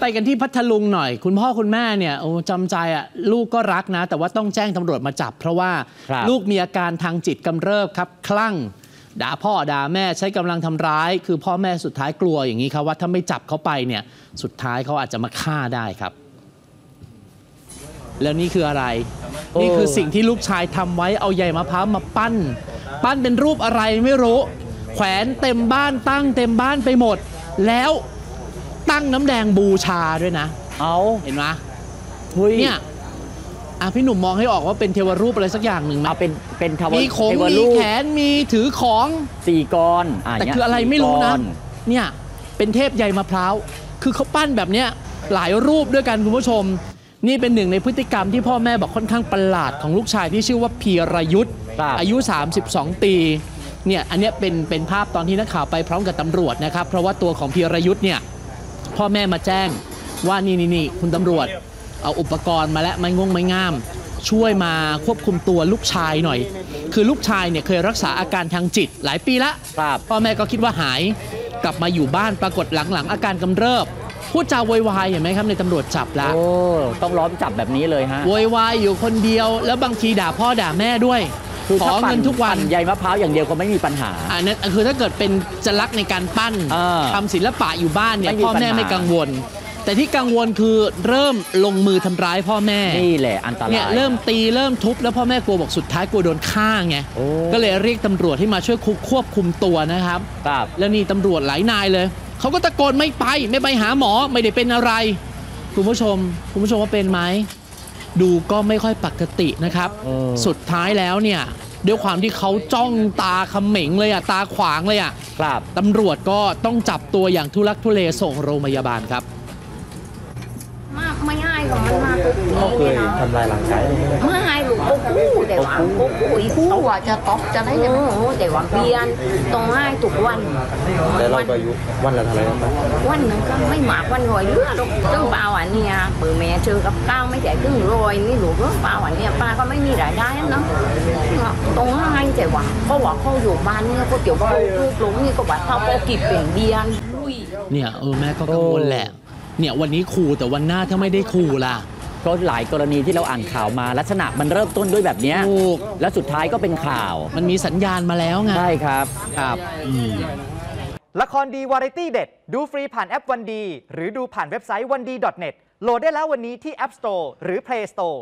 ไปกันที่พัทลุงหน่อย คุณพ่อคุณแม่เนี่ยโอ้จำใจอะลูกก็รักนะ แต่ว่าต้องแจ้งตำรวจมาจับ เพราะว่าครับลูกมีอาการทางจิตกำเริบครับ คลั่ง ด่าพ่อด่าแม่ใช้กำลังทำร้าย คือพ่อแม่สุดท้ายกลัวอย่างนี้ครับว่าถ้าไม่จับเขาไปเนี่ยสุดท้ายเขาอาจจะมาฆ่าได้ครับ แล้วนี่คืออะไรโอ้นี่คือสิ่งที่ลูกชายทำไว้เอาใยมะพร้าวมาปั้น ปั้นเป็นรูปอะไรไม่รู้ แขวนเต็มบ้านตั้งเต็มบ้านไปหมด แล้ว ตั้งน้ำแดงบูชาด้วยนะ เอาเห็นไหมเฮ้ยเนี่ยอะพี่หนุ่มมองให้ออกว่าเป็นเทวรูปอะไรสักอย่างหนึ่งไหมเอาเป็นเป็นทวมีขงเทวมีรูปแขนมีถือของสี่กรอ่าแต่ย่างเงี้ยคืออะไรไม่รู้นะสี่กเนี่ยเป็นเทพใยมะพร้าวคือเขาปั้นแบบเนี้ยหลายรูปด้วยกันคุณผู้ชม นี่เป็นหนึ่งในพฤติกรรมที่พ่อแม่บอกค่อนข้างประหลาดของลูกชายที่ชื่อว่าพีรยุทธ์ครับอายุ 32 ปีเนี่ยอันเนี้ยเป็นเป็นภาพตอนที่นักข่าวไปพร้อมกับตำรวจนะครับ เพราะว่าตัวของพีรยุทธ์เนี่ย พ่อแม่มาแจ้ง ว่านี่นี่นี่คุณตำรวจ เอาอุปกรณ์มาและไม้งงไม้งาม ช่วยมาควบคุมตัวลูกชายหน่อย คือลูกชายเนี่ยเคยรักษาอาการทางจิตหลายปีละครับพ่อแม่ก็คิดว่าหาย กลับมาอยู่บ้านปรากฏหลังๆ อาการกำเริบพูดจาโวยวายเห็นไหมครับในตำรวจจับแล้วโอ้ต้องล้อมจับแบบนี้เลยฮะโวยวายอยู่คนเดียว แล้วบางทีด่าพ่อด่าแม่ด้วย คือขอถ้าปั่เงินทุกวัน ปั่ใยมะพร้าวอย่างเดียวก็ไม่มีปัญหา อันนั้นคือถ้าเกิดเป็นจะรักในการปั้นเออทำศิลปะอยู่บ้านเนี่ยไม่มีพ่อแม่ปัญหา ไม่กังวล แต่ที่กังวลคือเริ่มลงมือทำร้ายพ่อแม่นี่แหละอันตราย เนี่ยเริ่มตีเริ่มทุบแล้วพ่อแม่กลัวบอกสุดท้ายกลัวโดนฆ่าไงโอ้ ก็เลยเรียกตำรวจให้มาช่วยควบคุมตัวนะครับ ครับ แล้วนี่ตำรวจหลายนายเลย เขาก็ตะโกนไม่ไปไม่ไปหาหมอไม่ได้เป็นอะไร คุณผู้ชม คุณผู้ชมว่าเป็นไหม ดูก็ไม่ค่อยปกตินะครับเออสุดท้ายแล้วเนี่ยด้วยความที่เขาจ้องตาเขม็งเลยอะตาขวางเลยอะครับตำรวจก็ต้องจับตัวอย่างทุลักทุเลส่งโรงพยาบาลครับ มากไม่ให้หรอกมันมาทุกที เขาเคเลยยนะทำลายร่างกายเลยไหม ไม่ให้หรอกกูกู้แต่ว่ากูกู้อีกกู้ว่าจะตบจะได้จะไม่รู้แต่ว่าเบียนต้องให้ทุกวันแต่เราก็อายุวันละเท่าไหร่ครับวันหนึ่งก็ไม่หมากวันรอยเรือหรอกตึ้งเปล่าอันเนี้ยเปิดแม่เจอกับข้าวไม่ใช่ตึ้งรอยนี่หนูเรื่องเปล่าอันเนี้ยป้าก็ไม่มีรายได้เนาะต้องให้แต่ว่าเพราะว่าเขาอยู่บ้านเนี่ยก็เดี๋ยวเขาลูกหลงนี่ก็ว่าเขาก็กิบเป็นเบียนอุ้ยเนี่ยเออแม่ก็กังวลแหละ เนี่ยวันนี้ขู่แต่วันหน้าถ้าไม่ได้ขู่ล่ะ เพราะหลายกรณีที่เราอ่านข่าวมาลักษณะมันเริ่มต้นด้วยแบบเนี้ยถูก แล้วสุดท้ายก็เป็นข่าวมันมีสัญญาณมาแล้วไงใช่ครับ ครับอืมละครดีวาไรตี้เด็ด ดูฟรีผ่านแอปวันดี หรือดูผ่านเว็บไซต์วันดี .net โหลดได้แล้ววันนี้ที่ App Store หรือ Play Store